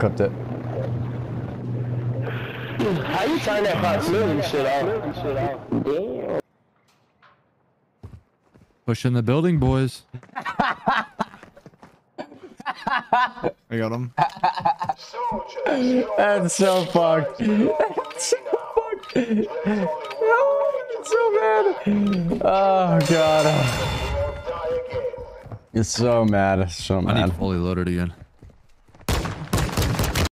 clipped it. How you turn that proximity shit off? Damn. Pushing the building, boys. I got him. That's so fucked. That's so fucked. Oh, it's so bad. Oh god. It's so mad. It's So I mad. need fully loaded again.